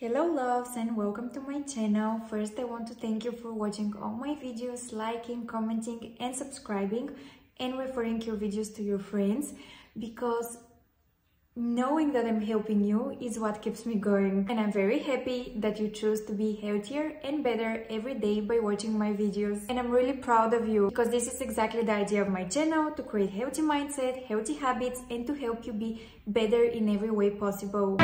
Hello loves and welcome to my channel. First I want to thank you for watching all my videos, liking, commenting and subscribing and referring your videos to your friends because knowing that I'm helping you is what keeps me going. And I'm very happy that you choose to be healthier and better every day by watching my videos. And I'm really proud of you because this is exactly the idea of my channel to create healthy mindset, healthy habits and to help you be better in every way possible.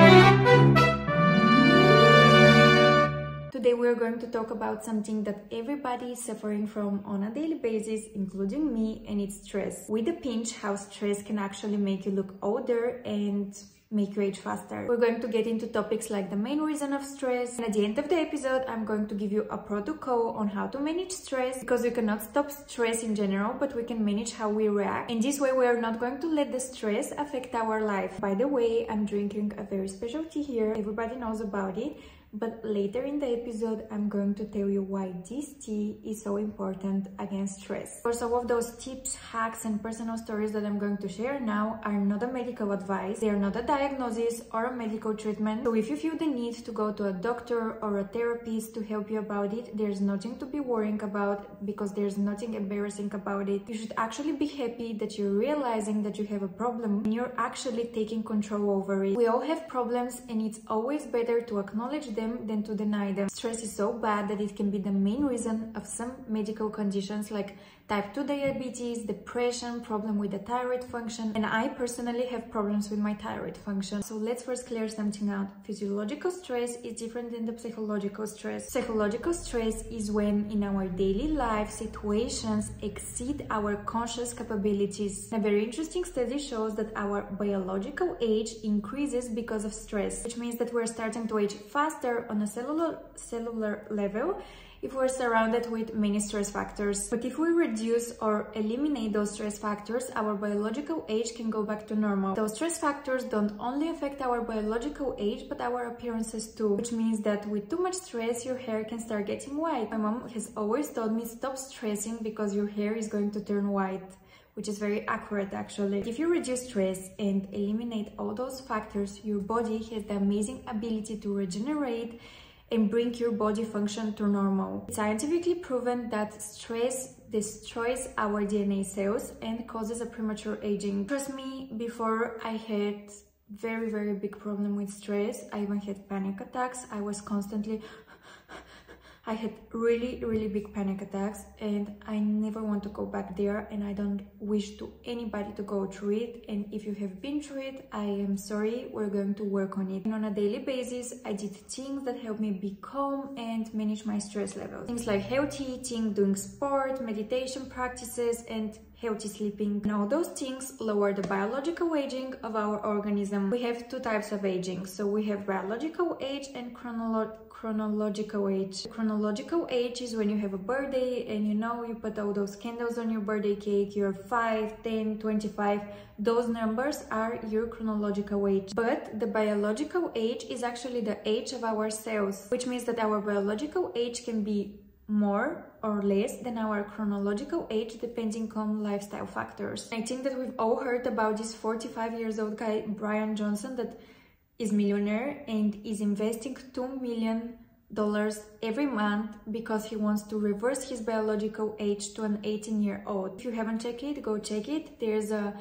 Today we're going to talk about something that everybody is suffering from on a daily basis, including me, and it's stress. With a pinch, how stress can actually make you look older and make you age faster. We're going to get into topics like the main reason of stress. And at the end of the episode, I'm going to give you a protocol on how to manage stress because we cannot stop stress in general, but we can manage how we react. In this way, we are not going to let the stress affect our life. By the way, I'm drinking a very special tea here. Everybody knows about it but later in the episode I'm going to tell you why this tea is so important against stress. For some of those tips, hacks and personal stories that I'm going to share now are not a medical advice, they are not a diagnosis or a medical treatment. So if you feel the need to go to a doctor or a therapist to help you about it, there's nothing to be worrying about because there's nothing embarrassing about it. You should actually be happy that you're realizing that you have a problem and you're actually taking control over it. We all have problems and it's always better to acknowledge them than to deny them. Stress is so bad that it can be the main reason of some medical conditions like type 2 diabetes, depression, problem with the thyroid function, and I personally have problems with my thyroid function. So let's first clear something out. Physiological stress is different than the psychological stress. Psychological stress is when in our daily life situations exceed our conscious capabilities. A very interesting study shows that our biological age increases because of stress, which means that we're starting to age faster on a cellular cellular level if we're surrounded with many stress factors. But if we reduce or eliminate those stress factors, our biological age can go back to normal. Those stress factors don't only affect our biological age, but our appearances too, which means that with too much stress, your hair can start getting white. My mom has always told me stop stressing because your hair is going to turn white which is very accurate actually. If you reduce stress and eliminate all those factors, your body has the amazing ability to regenerate and bring your body function to normal. It's scientifically proven that stress destroys our DNA cells and causes a premature aging. Trust me, before I had very very big problem with stress, I even had panic attacks. I was constantly I had really, really big panic attacks and I never want to go back there and I don't wish to anybody to go through it. And if you have been through it, I am sorry, we're going to work on it. And on a daily basis, I did things that helped me be calm and manage my stress levels. Things like healthy eating, doing sport, meditation practices, and healthy sleeping. And all those things lower the biological aging of our organism. We have two types of aging. So we have biological age and chronolo chronological age. Chronological age is when you have a birthday and you know you put all those candles on your birthday cake, you're 5, 10, 25. Those numbers are your chronological age. But the biological age is actually the age of our cells, which means that our biological age can be more or less than our chronological age depending on lifestyle factors. I think that we've all heard about this 45 years old guy Bryan Johnson that is millionaire and is investing 2 million dollars every month because he wants to reverse his biological age to an 18 year old. If you haven't checked it, go check it. There's a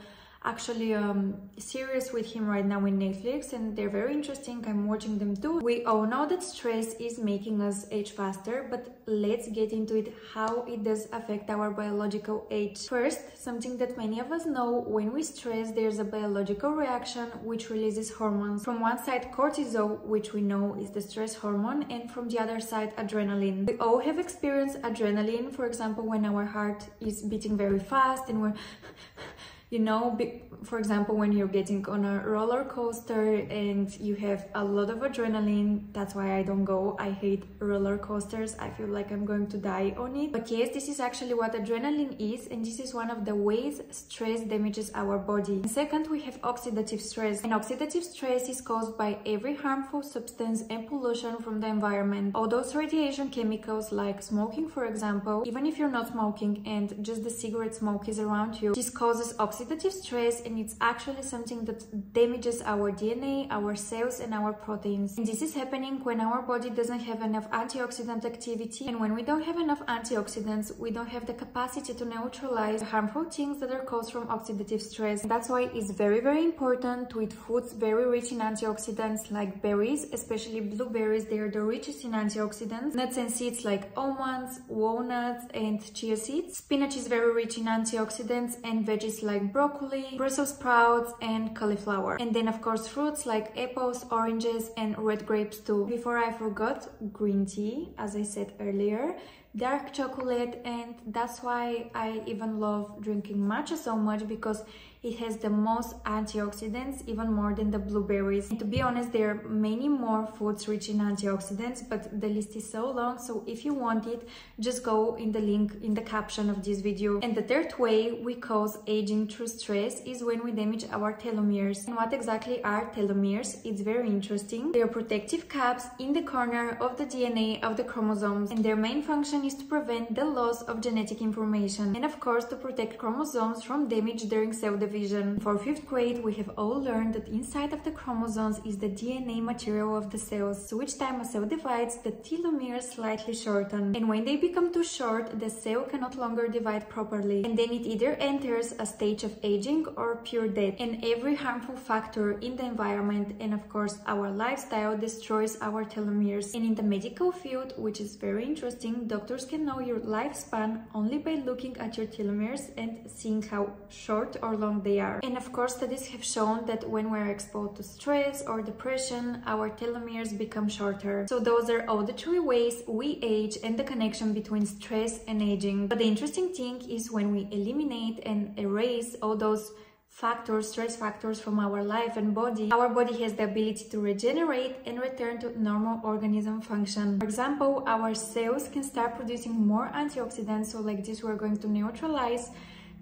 actually um, series with him right now in Netflix and they're very interesting. I'm watching them too. We all know that stress is making us age faster, but let's get into it how it does affect our biological age. First, something that many of us know, when we stress, there's a biological reaction which releases hormones. From one side, cortisol, which we know is the stress hormone, and from the other side, adrenaline. We all have experienced adrenaline, for example, when our heart is beating very fast and we're you know for example when you're getting on a roller coaster and you have a lot of adrenaline that's why i don't go. I hate roller coasters. I feel like i'm going to die on it. But yes this is actually what adrenaline is and this is one of the ways stress damages our body. And second we have oxidative stress. And oxidative stress is caused by every harmful substance and pollution from the environment. All those radiation chemicals like smoking for example even if you're not smoking and just the cigarette smoke is around you this causes oxidative oxidative stress and it's actually something that damages our DNA, our cells and our proteins. And this is happening when our body doesn't have enough antioxidant activity and when we don't have enough antioxidants, we don't have the capacity to neutralize harmful things that are caused from oxidative stress. That's why it's very very important to eat foods very rich in antioxidants like berries, especially blueberries, they are the richest in antioxidants. Nuts and seeds like almonds, walnuts and chia seeds. Spinach is very rich in antioxidants and veggies like broccoli, Brussels sprouts and cauliflower. And then of course fruits like apples, oranges and red grapes too. Before I forgot, green tea, as I said earlier dark chocolate and that's why I even love drinking matcha so much because it has the most antioxidants, even more than the blueberries. And to be honest, there are many more foods rich in antioxidants, but the list is so long. So if you want it, just go in the link in the caption of this video. And the third way we cause aging through stress is when we damage our telomeres. And what exactly are telomeres? It's very interesting. They are protective caps in the corner of the DNA of the chromosomes. And their main function is to prevent the loss of genetic information. And of course, to protect chromosomes from damage during cell division For fifth grade, we have all learned that inside of the chromosomes is the DNA material of the cells. So each time a cell divides, the telomeres slightly shorten. And when they become too short, the cell cannot longer divide properly. And then it either enters a stage of aging or pure death. And every harmful factor in the environment and of course our lifestyle destroys our telomeres. And in the medical field, which is very interesting, doctors can know your lifespan only by looking at your telomeres and seeing how short or long they are. And of course, studies have shown that when we're exposed to stress or depression, our telomeres become shorter. So those are all the three ways we age and the connection between stress and aging. But the interesting thing is when we eliminate and erase all those factors, stress factors from our life and body, our body has the ability to regenerate and return to normal organism function. For example, our cells can start producing more antioxidants, so like this we're going to neutralize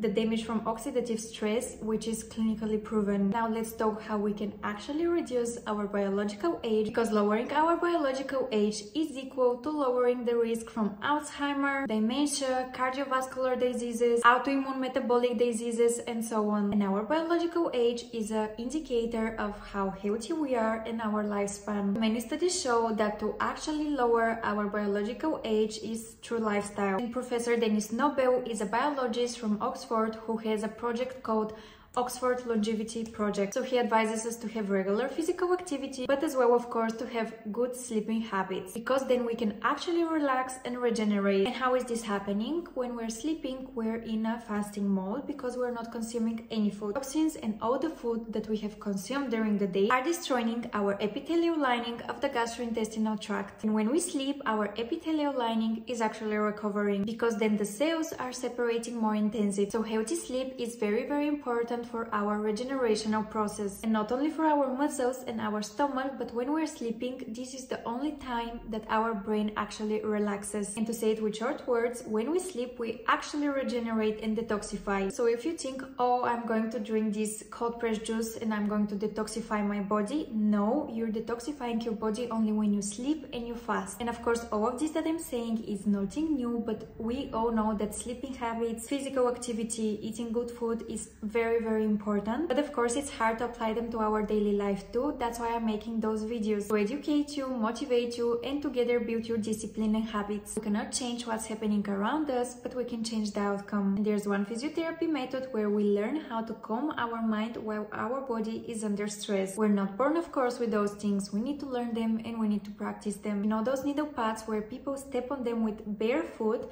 the damage from oxidative stress, which is clinically proven. Now let's talk how we can actually reduce our biological age because lowering our biological age is equal to lowering the risk from Alzheimer, dementia, cardiovascular diseases, autoimmune metabolic diseases, and so on. And our biological age is an indicator of how healthy we are in our lifespan. Many studies show that to actually lower our biological age is through lifestyle. And Professor Denis Noble is a biologist from Oxford Oxford who has a project called Oxford Longevity Project. So he advises us to have regular physical activity, but as well, of course, to have good sleeping habits because then we can actually relax and regenerate. And how is this happening? When we're sleeping, we're in a fasting mode because we're not consuming any food. Toxins and all the food that we have consumed during the day are destroying our epithelial lining of the gastrointestinal tract. And when we sleep, our epithelial lining is actually recovering because then the cells are separating more intensive. So healthy sleep is very, very important important for our regenerational process and not only for our muscles and our stomach but when we're sleeping this is the only time that our brain actually relaxes. And to say it with short words when we sleep we actually regenerate and detoxify. So if you think oh I'm going to drink this cold pressed juice and I'm going to detoxify my body no you're detoxifying your body only when you sleep and you fast. And of course all of this that I'm saying is nothing new but we all know that sleeping habits physical activity eating good food is very very very important but of course it's hard to apply them to our daily life too. That's why i'm making those videos to educate you motivate you and together build your discipline and habits. We cannot change what's happening around us but we can change the outcome. And there's one physiotherapy method where we learn how to calm our mind while our body is under stress. We're not born of course with those things. We need to learn them and we need to practice them. You know those needle pads where people step on them with bare foot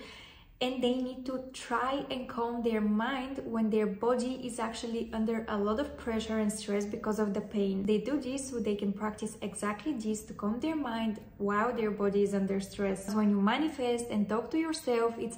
and they need to try and calm their mind when their body is actually under a lot of pressure and stress because of the pain. They do this so they can practice exactly this to calm their mind while their body is under stress. So When you manifest and talk to yourself, it's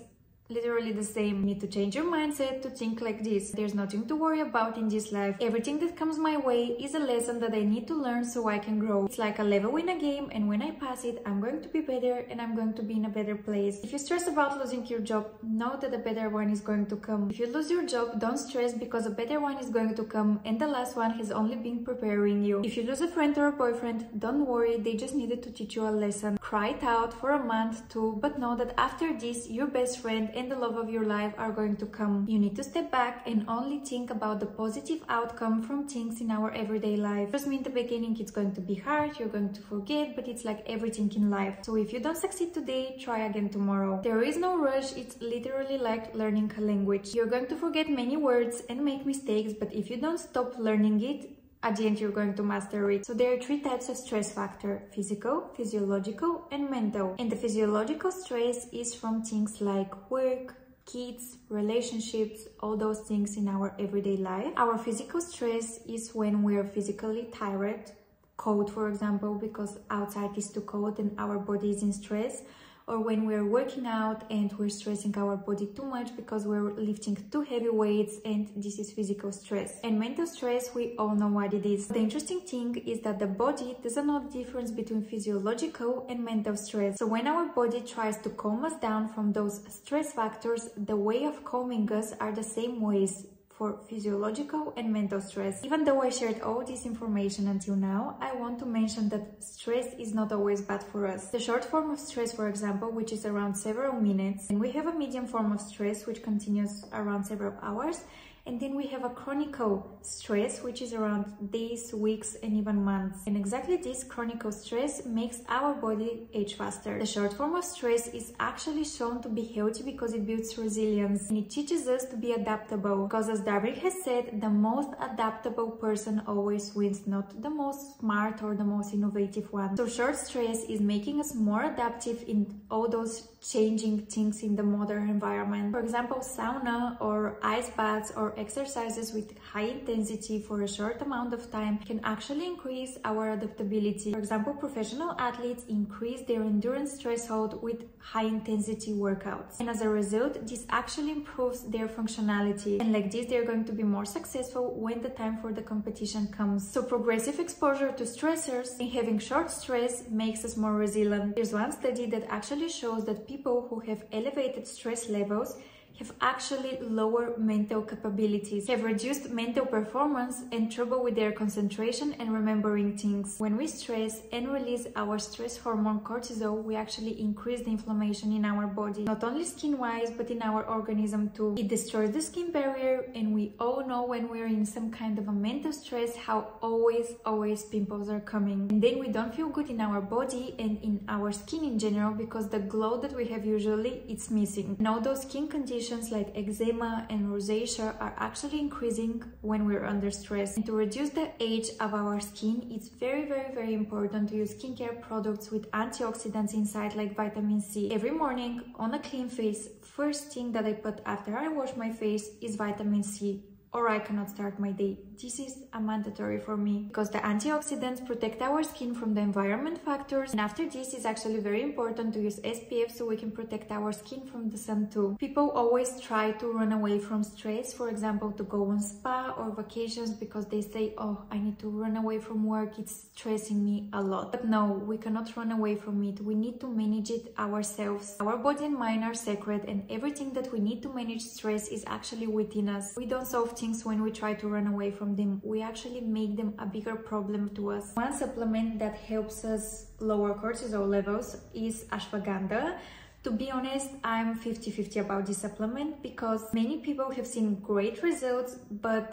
literally the same. You need to change your mindset to think like this. There's nothing to worry about in this life. Everything that comes my way is a lesson that I need to learn so I can grow. It's like a level in a game and when I pass it, I'm going to be better and I'm going to be in a better place. If you stress about losing your job, know that a better one is going to come. If you lose your job, don't stress because a better one is going to come and the last one has only been preparing you. If you lose a friend or a boyfriend, don't worry, they just needed to teach you a lesson. Cry it out for a month too, but know that after this, your best friend and and the love of your life are going to come. You need to step back and only think about the positive outcome from things in our everyday life. Trust me, in the beginning, it's going to be hard, you're going to forget, but it's like everything in life. So if you don't succeed today, try again tomorrow. There is no rush, it's literally like learning a language. You're going to forget many words and make mistakes, but if you don't stop learning it, at the end you're going to master it. So there are three types of stress factor, physical, physiological and mental. And the physiological stress is from things like work, kids, relationships, all those things in our everyday life. Our physical stress is when we're physically tired, cold for example, because outside is too cold and our body is in stress or when we're working out and we're stressing our body too much because we're lifting too heavy weights and this is physical stress. And mental stress, we all know what it is. The interesting thing is that the body doesn't know the difference between physiological and mental stress. So when our body tries to calm us down from those stress factors, the way of calming us are the same ways for physiological and mental stress. Even though I shared all this information until now, I want to mention that stress is not always bad for us. The short form of stress, for example, which is around several minutes, and we have a medium form of stress, which continues around several hours, and then we have a chronic stress, which is around days, weeks, and even months. And exactly this chronic stress makes our body age faster. The short form of stress is actually shown to be healthy because it builds resilience and it teaches us to be adaptable. Because as Darwin has said, the most adaptable person always wins, not the most smart or the most innovative one. So short stress is making us more adaptive in all those changing things in the modern environment. For example, sauna or ice baths or exercises with high intensity for a short amount of time can actually increase our adaptability. For example, professional athletes increase their endurance threshold with high intensity workouts. And as a result, this actually improves their functionality. And like this, they're going to be more successful when the time for the competition comes. So progressive exposure to stressors and having short stress makes us more resilient. There's one study that actually shows that people who have elevated stress levels have actually lower mental capabilities, have reduced mental performance and trouble with their concentration and remembering things. When we stress and release our stress hormone cortisol, we actually increase the inflammation in our body, not only skin-wise, but in our organism too. It destroys the skin barrier and we all know when we're in some kind of a mental stress how always, always pimples are coming. And then we don't feel good in our body and in our skin in general because the glow that we have usually, it's missing. And those skin conditions conditions like eczema and rosacea are actually increasing when we're under stress. And to reduce the age of our skin, it's very, very, very important to use skincare products with antioxidants inside like vitamin C. Every morning on a clean face, first thing that I put after I wash my face is vitamin C or I cannot start my day. This is a mandatory for me because the antioxidants protect our skin from the environment factors and after this is actually very important to use SPF so we can protect our skin from the sun too. People always try to run away from stress, for example to go on spa or vacations because they say oh I need to run away from work, it's stressing me a lot. But no, we cannot run away from it, we need to manage it ourselves. Our body and mind are sacred and everything that we need to manage stress is actually within us. We don't solve things when we try to run away from them. We actually make them a bigger problem to us. One supplement that helps us lower cortisol levels is ashwagandha. To be honest, I'm 50-50 about this supplement because many people have seen great results, but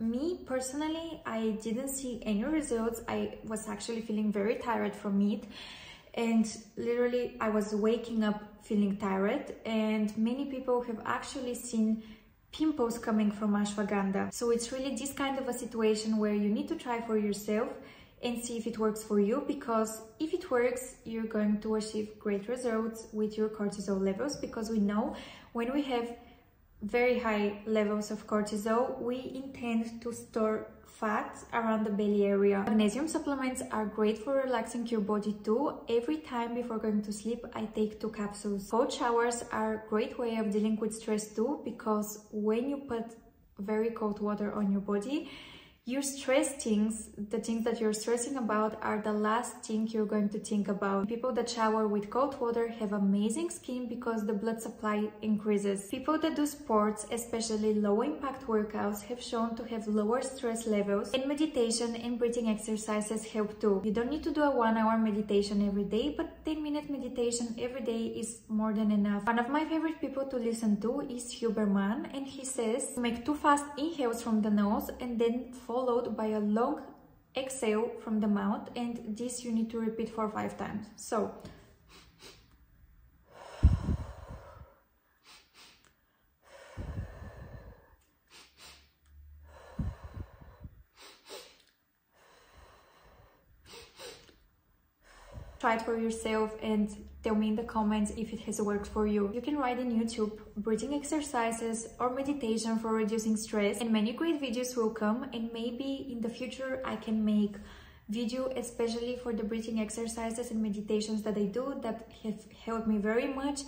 me personally, I didn't see any results. I was actually feeling very tired from it and literally I was waking up feeling tired and many people have actually seen pimples coming from ashwagandha. So it's really this kind of a situation where you need to try for yourself and see if it works for you because if it works, you're going to achieve great results with your cortisol levels because we know when we have very high levels of cortisol, we intend to store fat around the belly area. Magnesium supplements are great for relaxing your body too. Every time before going to sleep, I take two capsules. Cold showers are a great way of dealing with stress too because when you put very cold water on your body, your stress things, the things that you're stressing about are the last thing you're going to think about. People that shower with cold water have amazing skin because the blood supply increases. People that do sports, especially low impact workouts, have shown to have lower stress levels and meditation and breathing exercises help too. You don't need to do a one hour meditation every day, but 10 minute meditation every day is more than enough. One of my favorite people to listen to is Huberman and he says make two fast inhales from the nose and then followed by a long exhale from the mouth and this you need to repeat for five times. So try it for yourself and tell me in the comments if it has worked for you. You can write in YouTube breathing exercises or meditation for reducing stress and many great videos will come and maybe in the future I can make video especially for the breathing exercises and meditations that I do that have helped me very much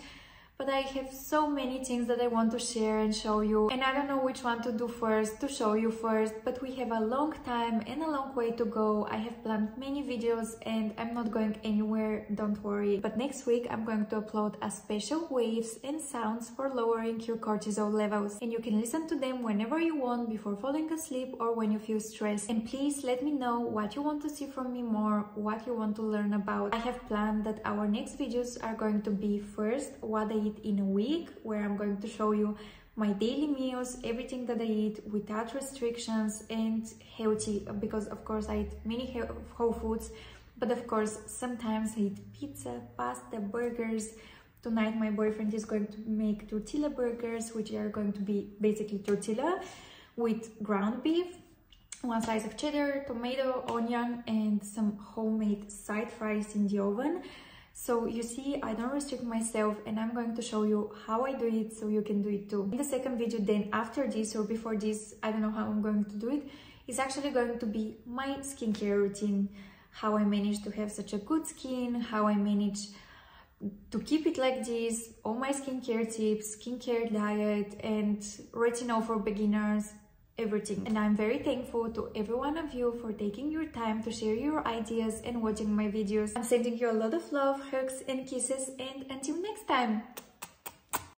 but I have so many things that I want to share and show you and I don't know which one to do first, to show you first, but we have a long time and a long way to go. I have planned many videos and I'm not going anywhere, don't worry. But next week I'm going to upload a special waves and sounds for lowering your cortisol levels and you can listen to them whenever you want before falling asleep or when you feel stressed. And please let me know what you want to see from me more, what you want to learn about. I have planned that our next videos are going to be first what I eat in a week where I'm going to show you my daily meals, everything that I eat without restrictions and healthy because of course I eat many whole foods but of course sometimes I eat pizza, pasta, burgers. Tonight my boyfriend is going to make tortilla burgers which are going to be basically tortilla with ground beef one slice of cheddar, tomato, onion, and some homemade side fries in the oven. So you see, I don't restrict myself and I'm going to show you how I do it so you can do it too. In the second video then after this or before this, I don't know how I'm going to do it, is actually going to be my skincare routine. How I manage to have such a good skin, how I manage to keep it like this, all my skincare tips, skincare diet and retinol for beginners, everything. And I'm very thankful to every one of you for taking your time to share your ideas and watching my videos. I'm sending you a lot of love, hugs and kisses and until next time.